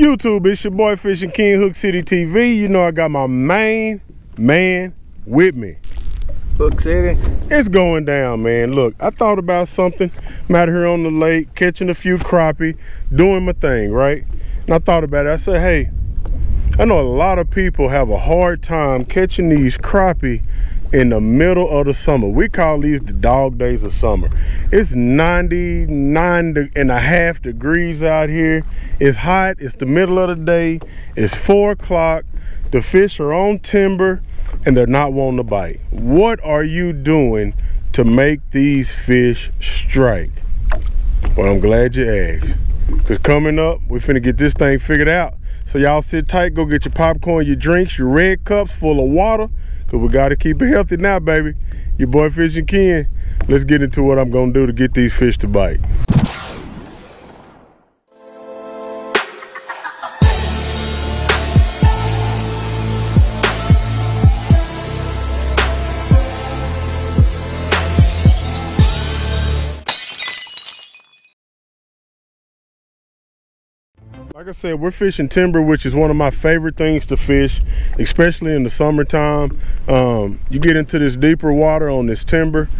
YouTube, it's your boy Fishing Ken Hook City TV. You know I got my main man with me. Hook City. It's going down, man. Look, I thought about something. I'm out here on the lake, catching a few crappie, doing my thing, right? And I thought about it. I said, hey, I know a lot of people have a hard time catching these crappie in the middle of the summer. We call these the dog days of summer. It's 99 and a half degrees out here. It's hot. It's the middle of the day. It's four o'clock. The fish are on timber and they're not wanting to bite. What are you doing to make these fish strike? Well, I'm glad you asked. Because coming up, we're finna get this thing figured out. So y'all sit tight, go get your popcorn, your drinks, your red cups full of water, because we got to keep it healthy now, baby. Your boy Fishing Ken. Let's get into what I'm to do to get these fish to bite. Like I said, we're fishing timber, which is one of my favorite things to fish, especially in the summertime. Um, you get into this deeper water on this timber.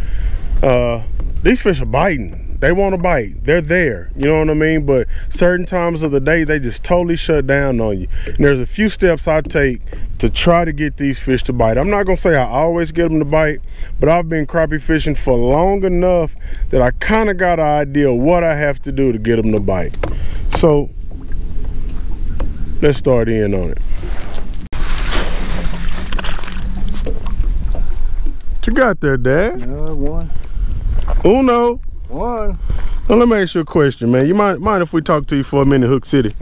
Uh, these fish are biting. They want to bite. They're there. You know what I mean? But certain times of the day, they just totally shut down on you. And there's a few steps I take to try to get these fish to bite. I'm not going to say I always get them to bite, but I've been crappie fishing for long enough that I kind of got an idea what I have to do to get them to bite. So Let's start in on it. What you got there, Dad? Uh, one. Uno. One. Now, let me ask you a question, man. You mind mind if we talk to you for a minute, Hook City?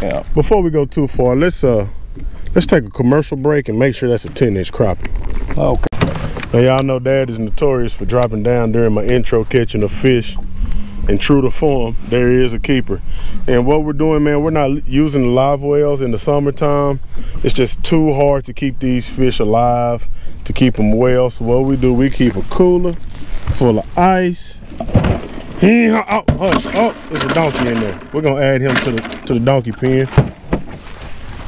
Yeah. Before we go too far, let's uh let's take a commercial break and make sure that's a 10 inch crappie. Okay. Now y'all know Dad is notorious for dropping down during my intro catching a fish and true to form, there is a keeper. And what we're doing, man, we're not using live wells in the summertime. It's just too hard to keep these fish alive, to keep them well. So what we do, we keep a cooler full of ice. Oh, hush, oh, there's a donkey in there. We're gonna add him to the to the donkey pen.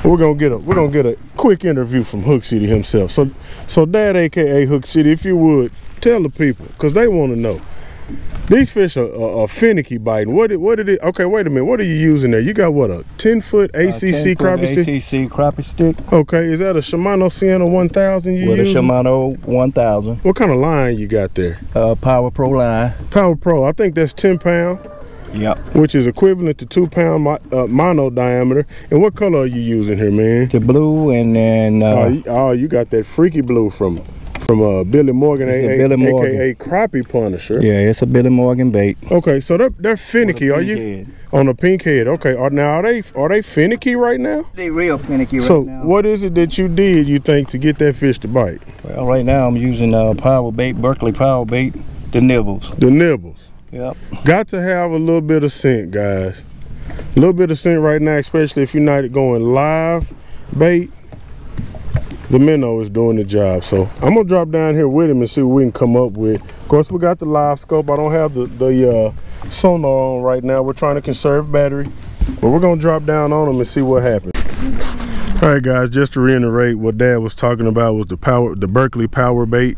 We're gonna get a we're gonna get a quick interview from Hook City himself. So so Dad, aka Hook City, if you would tell the people, cause they want to know. These fish are, are, are, finicky biting. What did what did it? Okay, wait a minute. What are you using there? You got what a ten foot ACC uh, 10 foot crappie stick? ACC crappie stick. Okay, is that a Shimano Sienna 1000 you With using? a Shimano 1000. What kind of line you got there? Uh, Power Pro line. Power Pro. I think that's 10 pound. Yep. Which is equivalent to two pound uh, mono diameter. And what color are you using here, man? The blue and then. Uh, oh, you, oh, you got that freaky blue from from uh, Billy Morgan, a, a, Billy Morgan, aka Crappie Punisher. Yeah, it's a Billy Morgan bait. Okay, so they're, they're finicky. Are you head. on a pink head? Okay, are, now are they are they finicky right now? They real finicky so right now. So what is it that you did? You think to get that fish to bite? Well, right now I'm using uh, power bait, Berkley power bait, the nibbles. The nibbles. Yep. Got to have a little bit of scent, guys. A little bit of scent right now, especially if you're not going live bait the minnow is doing the job. So I'm gonna drop down here with him and see what we can come up with. Of course, we got the live scope. I don't have the, the uh, sonar on right now. We're trying to conserve battery, but we're gonna drop down on him and see what happens. All right, guys, just to reiterate what Dad was talking about was the power, the Berkley power bait.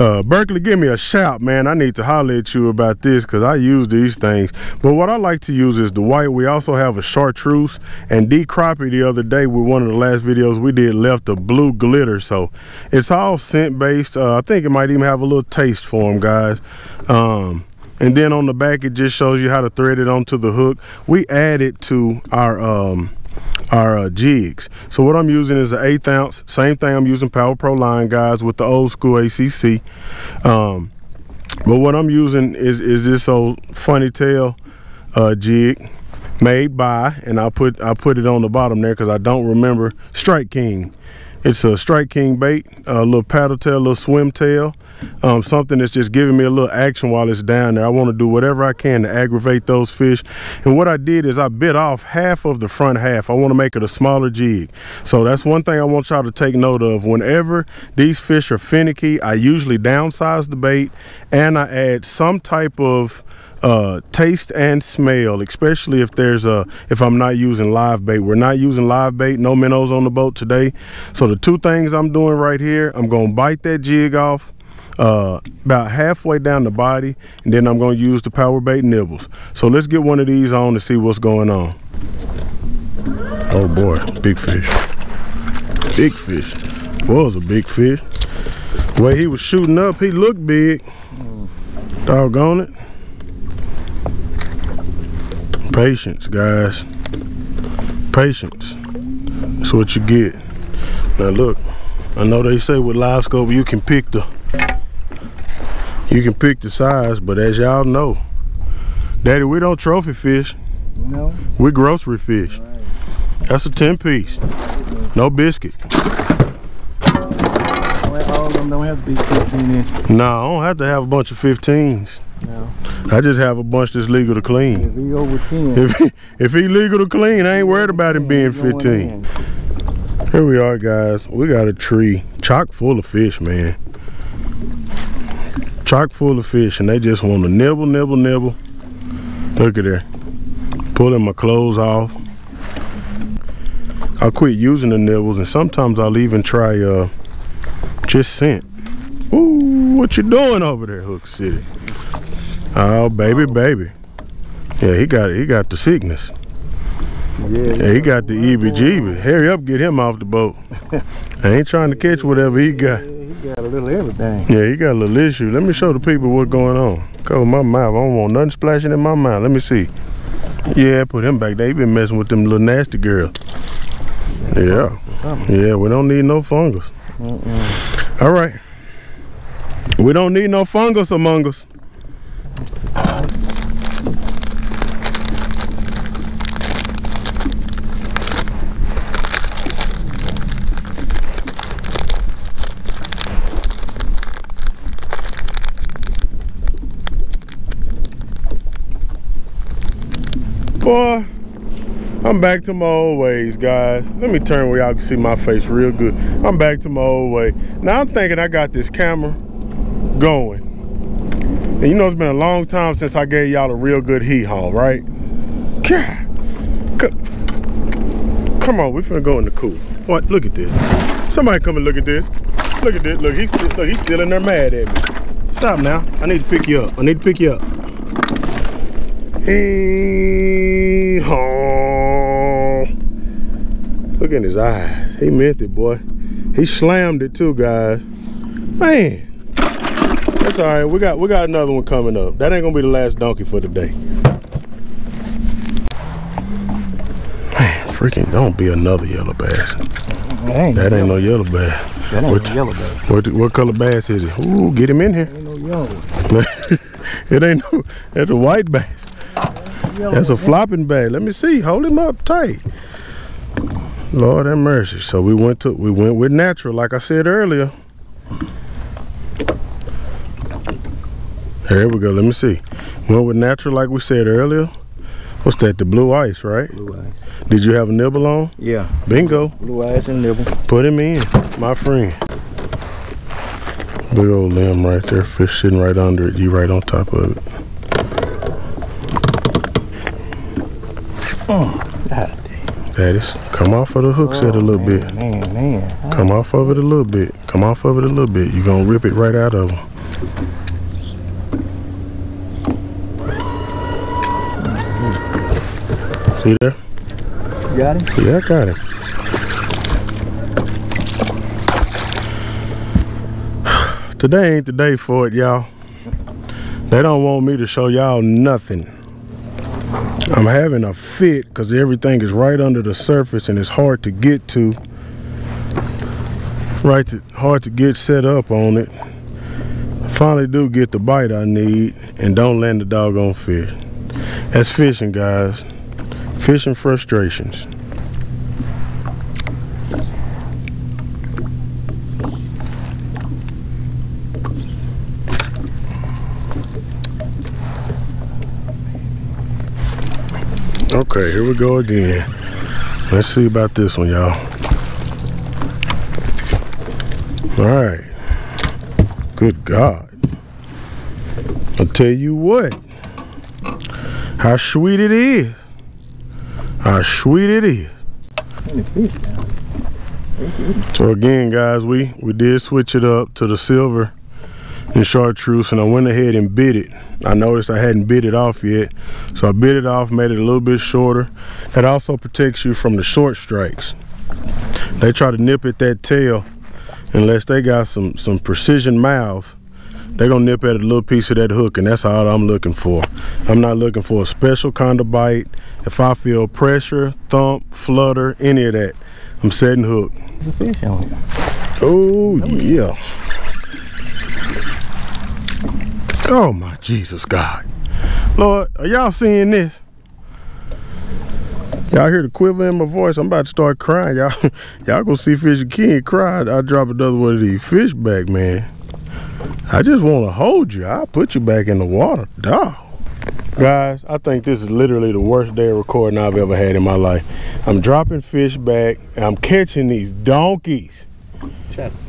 Uh, Berkley, give me a shout, man. I need to holler at you about this because I use these things. But what I like to use is the white. We also have a chartreuse. And D Crappie the other day with one of the last videos we did left a blue glitter. So it's all scent based. Uh, I think it might even have a little taste for them, guys. Um, and then on the back, it just shows you how to thread it onto the hook. We added to our um, our uh, jigs. So what I'm using is an eighth ounce. Same thing I'm using Power Pro line guys with the old school ACC. Um, but what I'm using is is this old funny tail uh, jig made by, and I'll put I'll put it on the bottom there because I don't remember Strike King. It's a Strike King bait, a little paddle tail, a little swim tail, um, something that's just giving me a little action while it's down there. I want to do whatever I can to aggravate those fish. And what I did is I bit off half of the front half. I want to make it a smaller jig. So that's one thing I want y'all to take note of. Whenever these fish are finicky, I usually downsize the bait and I add some type of uh, taste and smell, especially if there's a if I'm not using live bait. We're not using live bait, no minnows on the boat today. So the two things I'm doing right here, I'm gonna bite that jig off uh, about halfway down the body, and then I'm gonna use the power bait nibbles. So let's get one of these on to see what's going on. Oh boy, big fish. Big fish. Was a big fish. The way he was shooting up, he looked big. Doggone it. Patience, guys. Patience. That's what you get. Now look, I know they say with live scope you can pick the you can pick the size, but as y'all know, Daddy, we don't trophy fish. No. We grocery fish. Right. That's a 10 piece. No biscuit. All of them don't have to be 15 inch. No, I don't have to have a bunch of 15s. No. I just have a bunch that's legal to clean. If he over 10, If he, if he legal to clean, I ain't worried about him being 15. Here we are, guys. We got a tree chock full of fish, man. Chock full of fish, and they just want to nibble, nibble, nibble. Look at there. Pulling my clothes off. I'll quit using the nibbles, and sometimes I'll even try uh, just scent. Ooh, what you doing over there, Hook City? Oh, baby, baby. Yeah, he got he got the sickness. Yeah, Yeah, he got the EBGB. Hurry up, get him off the boat. I ain't trying to catch whatever he got. Yeah, he got a little everything. Yeah, he got a little issue. Let me show the people what's going on. Cover my mouth. I don't want nothing splashing in my mouth. Let me see. Yeah, put him back there. He been messing with them little nasty girls. Yeah. Yeah, we don't need no fungus. Mm-mm. All right. We don't need no fungus among us. Boy, I'm back to my old ways, guys. Let me turn where y'all can see my face real good. I'm back to my old way. Now I'm thinking I got this camera going. And you know it's been a long time since I gave y'all a real good heat haul, right? God. Come on, we finna go in the cool. What? Look at this. Somebody come and look at this. Look at this. Look, he's still, look, he's still in there mad at me. Stop now. I need to pick you up. I need to pick you up. Hee haw. Look in his eyes. He meant it, boy. He slammed it too, guys. Man. That's all right. We got we got another one coming up. That ain't gonna be the last donkey for the day. Man, freaking don't be another yellow bass. Ain't That ain't no yellow bass. That ain't what- no yellow bass. What what color bass is it? Ooh, get him in here. Ain't no yellow. it ain't no that's a white bass. That's a flopping bag. Let me see. Hold him up tight. Lord have mercy. So we went to we went with natural, like I said earlier. There we go. Let me see. Went with natural, like we said earlier. What's that? The blue ice, right? Blue ice. Did you have a nibble on? Yeah, Bingo. blue ice and nibble. Put him in, my friend. Big old limb right there. Fish sitting right under it. You right on top of it. Mm. God That is. Come off of the hook set a oh, little bit. Oh, Man, man. Come off of it a little bit. Come off of it a little bit. You're gonna rip it right out of them. See there? You got him? Yeah, I got him. Today ain't the day for it, y'all. They don't want me to show y'all nothing. I'm having a fit because everything is right under the surface and it's hard to get to. Right, to, hard to get set up on it. Finally, do get the bite I need and don't land the doggone fish. That's fishing, guys. Fishing frustrations. Okay, here we go again. Let's see about this one, y'all. All right. Good God. I'll tell you what. How sweet it is. How sweet it is. So again, guys, we we did switch it up to the silver and chartreuse, and I went ahead and bit it. I noticed I hadn't bit it off yet, so I bit it off, made it a little bit shorter. That also protects you from the short strikes. They try to nip at that tail, unless they got some some precision mouths. They're gonna nip at a little piece of that hook, and that's all I'm looking for. I'm not looking for a special kind of bite. If I feel pressure, thump, flutter, any of that, I'm setting hook. There's a fish on it. Oh, yeah. Oh my Jesus God. Lord, are y'all seeing this? Y'all hear the quiver in my voice? I'm about to start crying. Y'all y'all gonna see Fishing Ken cry. I drop another one of these fish back, man. I just wanna hold you. I'll put you back in the water. Dog. Guys, I think this is literally the worst day of recording I've ever had in my life. I'm dropping fish back I'm catching these donkeys.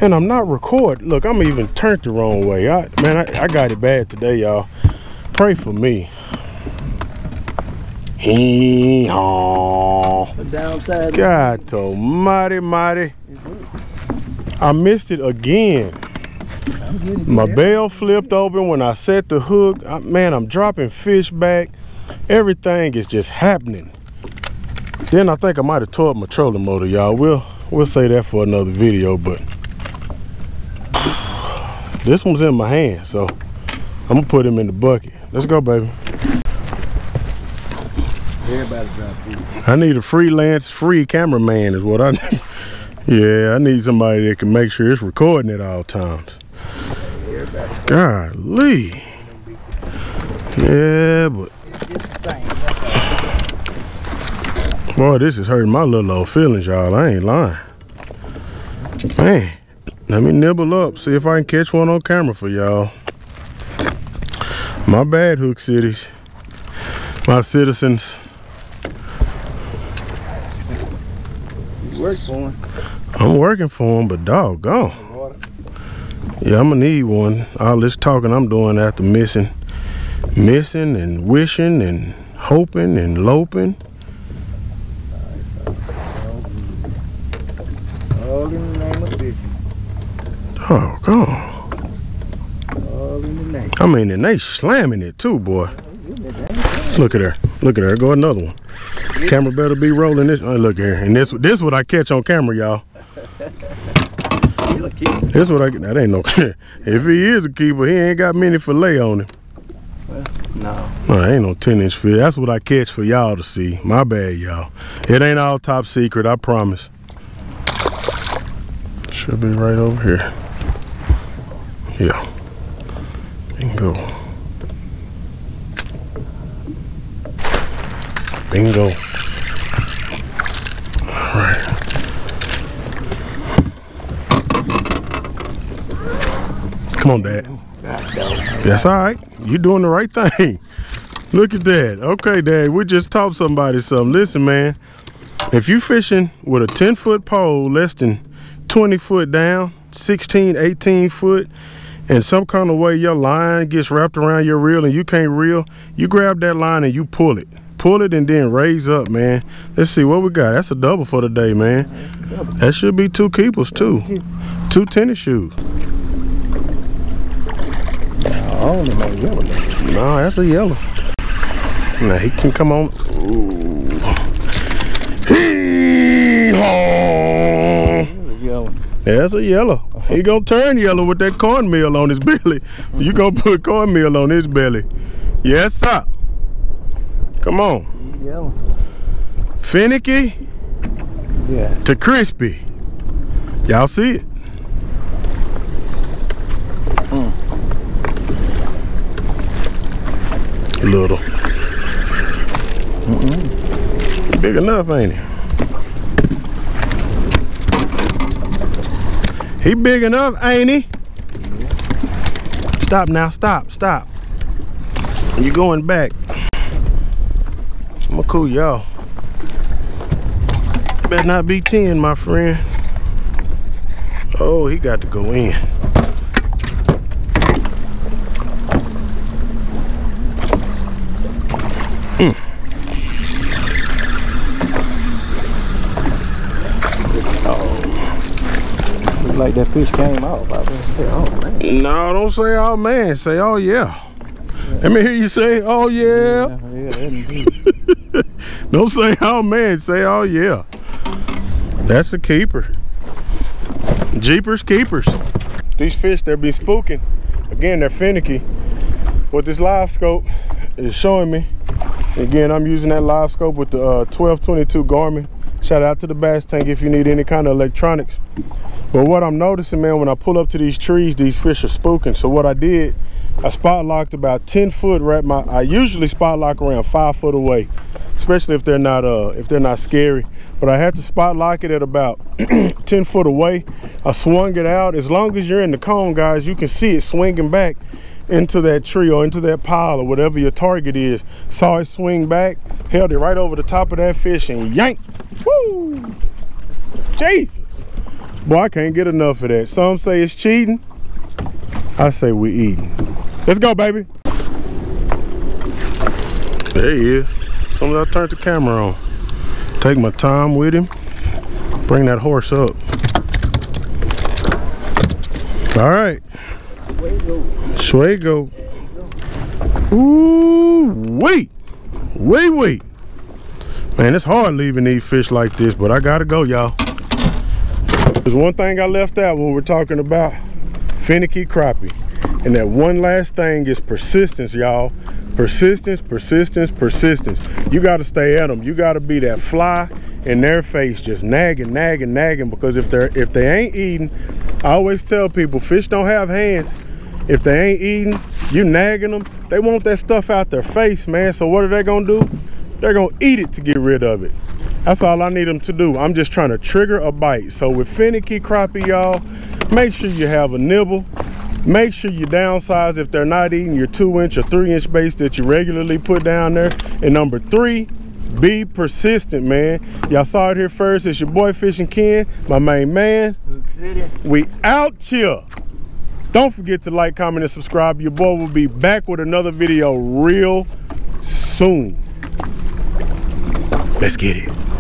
And I'm not recording. Look, I'm even turned the wrong way. I, man, I, I got it bad today, y'all. Pray for me. Hee haw. The downside. God almighty, mighty. I missed it again. My bell flipped open when I set the hook. I, man, I'm dropping fish back. Everything is just happening. Then I think I might have tore up my trolling motor, y'all. We'll we'll say that for another video, but this one's in my hand, so I'm gonna put him in the bucket. Let's go, baby. Everybody drop fish. I need a freelance free cameraman is what I need. Yeah, I need somebody that can make sure it's recording at all times. Golly. Yeah, but boy, this is hurting my little old feelings, y'all. I ain't lying. Man, let me nibble up, see if I can catch one on camera for y'all. My bad, Hook Cities. My citizens. You Work for him. I'm working for them, but doggone. Yeah, I'm gonna need one. All this talking I'm doing after missing, missing and wishing and hoping and loping. Oh, Doggone. All in the name. I mean, and they slamming it too, boy. Look at her. Look at her. Go another one. Camera better be rolling this. Oh, look here. And this this what I catch on camera, y'all. This what I get. that ain't no. if he is a keeper, he ain't got many fillet on him. No. No, ain't no 10 inch fish. That's what I catch for y'all to see. My bad, y'all. It ain't all top secret, I promise. Should be right over here. Yeah. Bingo. Bingo. All right. Come on, Dad. That's all right. You're doing the right thing. Look at that. Okay, Dad, we just taught somebody something. Listen, man, if you're fishing with a 10 foot pole less than 20 foot down, 16, 18 foot, and some kind of way your line gets wrapped around your reel and you can't reel, you grab that line and you pull it. Pull it and then raise up, man. Let's see what we got. That's a double for the day, man. That should be two keepers, too. Two tennis shoes. No, that's a yellow. Now he can come on. Ooh. Hee-haw. It. That's a yellow. He gonna turn yellow with that cornmeal on his belly. You gonna put cornmeal on his belly. Yes, sir. Come on. Yellow. Finicky Yeah. to crispy. Y'all see it? Little. Mm. Big enough, ain't he? He big enough, ain't he? Stop now, stop, stop. You going back. I'm gonna cool y'all. Better not be 10, my friend. Oh, he got to go in. Mm. Like that fish came off. I was say, oh man. No, don't say oh man. Say oh yeah. Let me hear you say oh yeah. Yeah, yeah, Don't say oh man. Say oh yeah. That's a keeper. Jeepers keepers. These fish they've been spooking. Again, they're finicky. What this live scope is showing me. Again, I'm using that live scope with the uh, 1222 Garmin. Shout out to the bass tank if you need any kind of electronics. But what I'm noticing, man, when I pull up to these trees, these fish are spooking. So what I did, I spot locked about 10 foot right my I usually spot lock around five foot away, especially if they're not uh if they're not scary. But I had to spot lock it at about 10 foot away. I swung it out. As long as you're in the cone, guys, you can see it swinging back into that tree or into that pile or whatever your target is. Saw it swing back, held it right over the top of that fish and yanked. Woo! Jesus. Boy, I can't get enough of that. Some say it's cheating. I say we eating. Let's go, baby. There he is. Soon as I turned the camera on. Take my time with him. Bring that horse up. All right. Schwego. Ooh, wait. Wait, wait. Man, it's hard leaving these fish like this, but I gotta go, y'all. There's one thing I left out when we're talking about finicky crappie. And that one last thing is persistence, y'all. Persistence, persistence, persistence. You got to stay at them. You got to be that fly in their face, just nagging, nagging, nagging. Because if they're if they ain't eating, I always tell people fish don't have hands. If they ain't eating, you nagging them. They want that stuff out their face, man. So what are they gonna do? They're gonna eat it to get rid of it. That's all I need them to do. I'm just trying to trigger a bite. So with finicky crappie, y'all, make sure you have a nibble. Make sure you downsize if they're not eating your two inch or three inch base that you regularly put down there. And number three, be persistent, man. Y'all saw it here first. It's your boy Fishing Ken, my main man. We out here. Don't forget to like, comment, and subscribe. Your boy will be back with another video real soon. Let's get it.